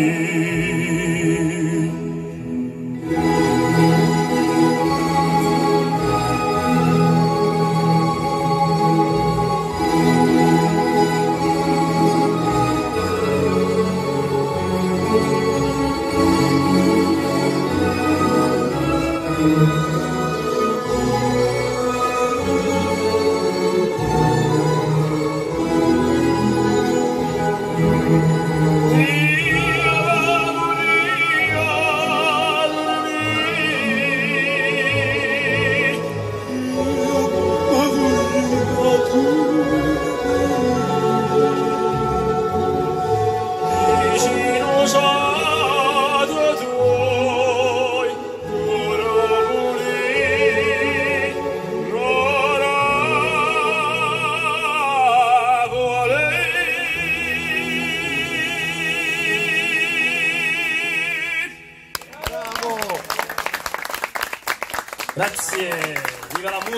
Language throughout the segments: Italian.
You.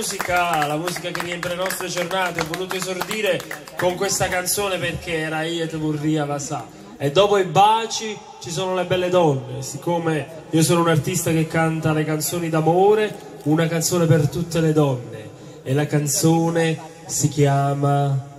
Musica, la musica che riempie le nostre giornate. Ho voluto esordire con questa canzone perché era Iet Burria Vasà. E dopo i baci ci sono le belle donne. Siccome io sono un artista che canta le canzoni d'amore, una canzone per tutte le donne. E la canzone si chiama